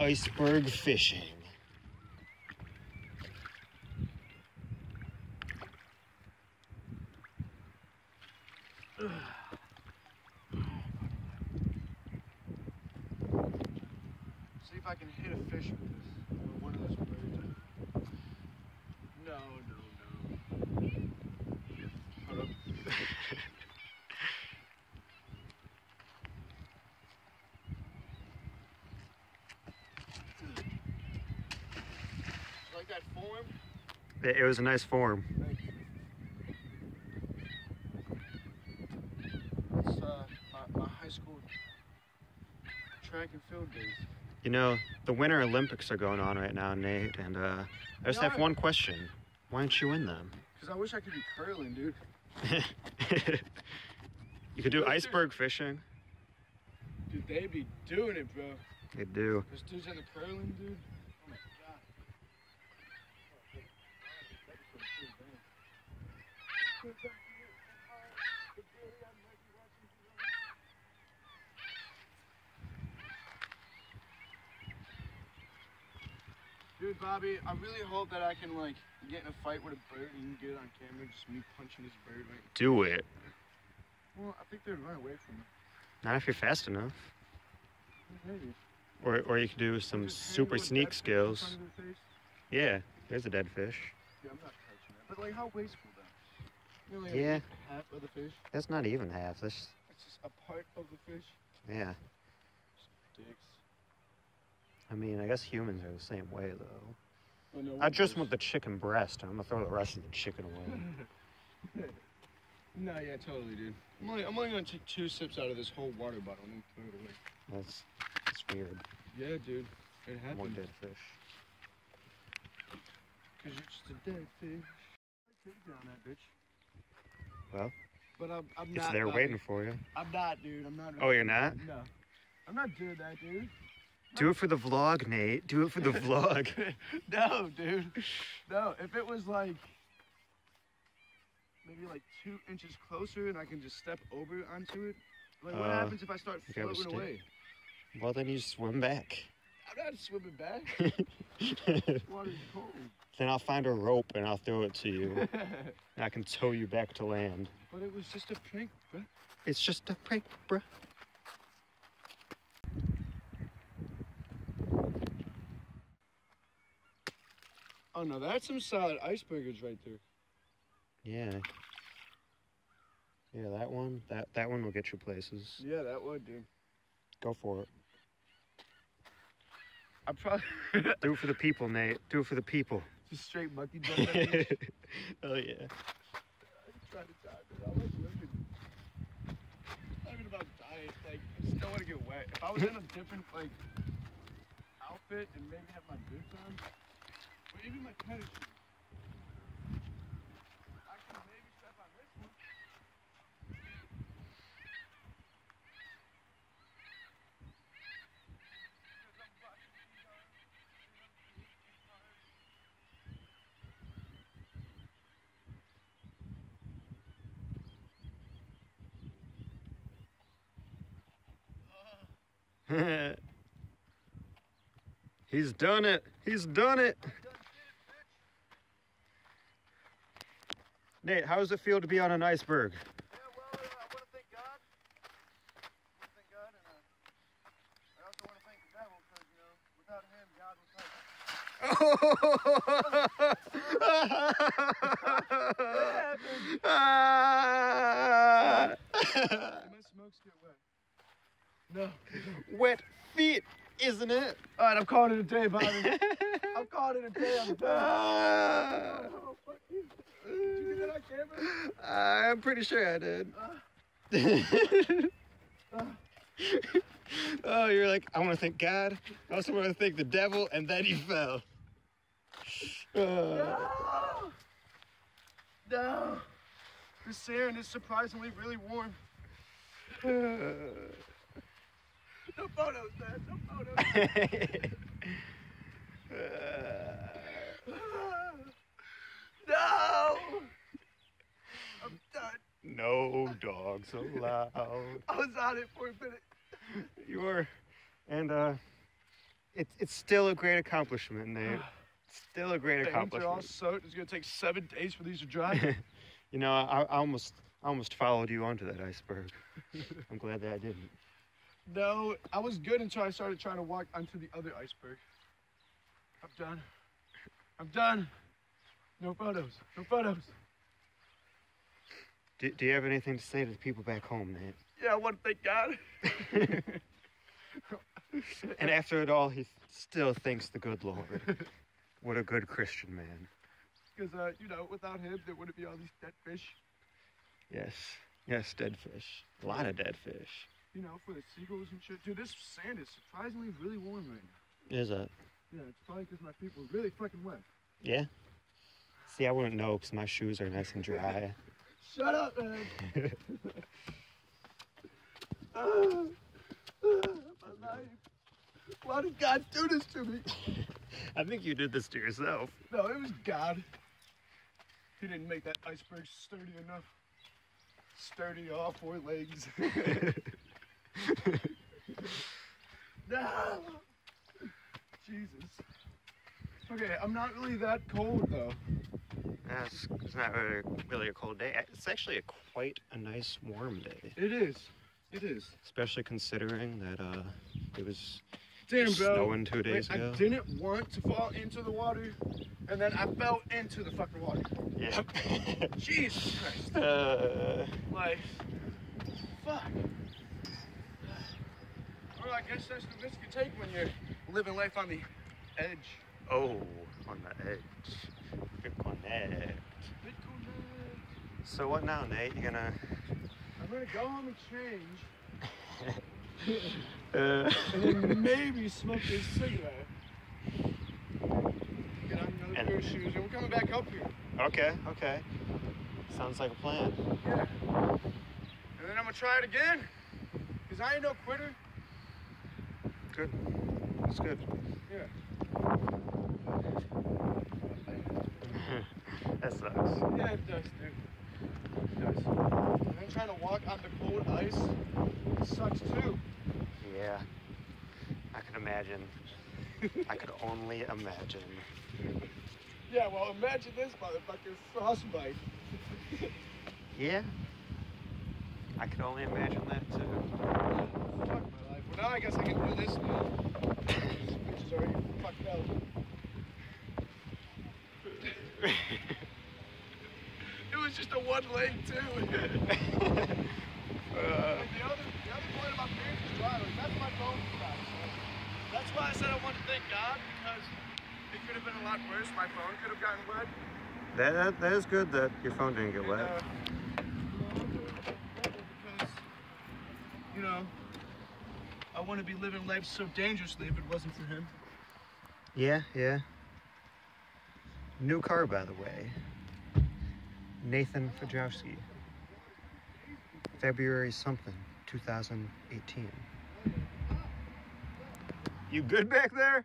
iceberg fishing. See if I can hit a fish with this. One of those birds. No, no. Hold up. Like that form? It, it was a nice form. It's uh, my, my high school track and field days. You know, the Winter Olympics are going on right now, Nate, and uh, I just have one question. Why aren't you in them? Because I wish I could be curling, dude. you could do iceberg fishing. Dude, they be doing it, bro. They do. Those dudes in the curling, dude. Oh my god. Dude, Bobby, I really hope that I can like get in a fight with a bird and you can get it on camera, just me punching this bird right. Do it. Well, I think they'd run away from me. Not if you're fast enough. Maybe. Or, or you could do some super sneak dead fish in skills. front of their face. Yeah, there's a dead fish. Yeah, I'm not touching that. But like, how wasteful though? You Yeah. half of the fish. That's not even half. That's It's just a part of the fish. yeah. Dicks. I mean, I guess humans are the same way though. Oh, no, I just fish? want the chicken breast. I'm gonna throw the rest of the chicken away. No, yeah, totally, dude. I'm only, I'm only gonna take two sips out of this whole water bottle and then throw it away. That's that's weird. Yeah, dude. It happened. dead fish. Cause you're just a dead fish. I could drown that bitch. Well, But I'm, I'm It's not. there Bobby. waiting for you. I'm not, dude. I'm not. Oh, you're not? No. I'm not doing that, dude. Do it for the vlog, Nate. Do it for the vlog. no, dude. No, if it was like maybe like two inches closer and I can just step over onto it. Like what Uh, happens if I start floating away? Well, then you swim back. I'm not swimming back. then Water's cold. Then I'll find a rope and I'll throw it to you. and I can tow you back to land. but it was just a prank, bro. It's just a prank, bruh. Oh no, that's some solid icebergers right there. Yeah. Yeah, that one. That that one will get you places. Yeah, that would, dude. Go for it. I probably Do it for the people, Nate. Do it for the people. just straight monkey jump oh yeah. trying to die, dude. I like living. Not even about dying. Like, I just don't want to get wet. If I was in a different, like, outfit and maybe have my boots on, even my tennis shoes, maybe. He's done it. He's done it. Nate, how does it feel to be on an iceberg? Yeah, well, uh, I want to thank God. I want to thank God, and uh, I also want to thank the devil because, you know, without him, God was like, my smokes get wet. No. Wet feet, isn't it? All right, I'm calling it a day, Bobby. I'm calling it a day on the dog. Oh, fuck you. Did you that on camera? I'm pretty sure I did. oh, you're like, I want to thank God. I also want to thank the devil, and then he fell. Uh, No! No! The sand is surprisingly really warm. No photos, man. No photos. no! I'm done. no dogs allowed. I was on it for a minute. You were, and uh, It's it's still a great accomplishment, Nate. Still a great Paints are all soaked. It's gonna take seven days for these to dry. you know, I, I almost I almost followed you onto that iceberg. I'm glad that I didn't. no, I was good until I started trying to walk onto the other iceberg. I'm done. I'm done. No photos. No photos. Do, do you have anything to say to the people back home, Nate? Yeah, I want to thank God. And after it all, he still thanks the good Lord. What a good Christian man. Because, uh, you know, without him, there wouldn't be all these dead fish. Yes, yes, dead fish. A lot of dead fish. You know, for the seagulls and shit. Dude, this sand is surprisingly really warm right now. Is it? Yeah, it's probably because my feet were really fucking wet. Yeah. See, I wouldn't know because my shoes are nice and dry. Shut up, man. Ah, ah, my life. Why did God do this to me? I think you did this to yourself. No, it was God. He didn't make that iceberg sturdy enough. Sturdy, all four legs. no! Jesus. Okay, I'm not really that cold though. That's it's not really, really a cold day. It's actually a quite a nice warm day, It is. It is. especially considering that uh, it was Damn, bro. snowing two Wait, days I didn't want to fall into the water, and then I fell into the fucking water. Yep. Jesus Christ. uh, Like, fuck. Well, I guess that's the risk you take when you're living life on the edge. oh, on the edge. Good connect. So what now, Nate? You gonna? I'm gonna go home and change, Uh, and then maybe smoke a cigarette. Get on another And- pair of shoes, and we're coming back up here. okay, okay. Sounds like a plan. Yeah. And then I'm gonna try it again, cause I ain't no quitter. Good. That's good. Yeah. that sucks. Yeah, it does, dude. It does. And then trying to walk on the cold ice sucks too. Yeah. I can imagine. I could only imagine. Yeah, well, imagine this motherfucker frostbite. Yeah. I could only imagine that too. Fuck my life. Well, now I guess I can do this now. This is already fucked up. It was just a one leg too. like the other, the other point about being is dry. That's my phone crash. That's why I said I want to thank God because it could have been a lot worse. My phone could have gotten wet. That, that, that is good that your phone didn't get And, wet. uh, because, you know, I wouldn't be living life so dangerously if it wasn't for him. Yeah, yeah. New car, by the way. Nathan Fajowski. February something, 2018. You good back there?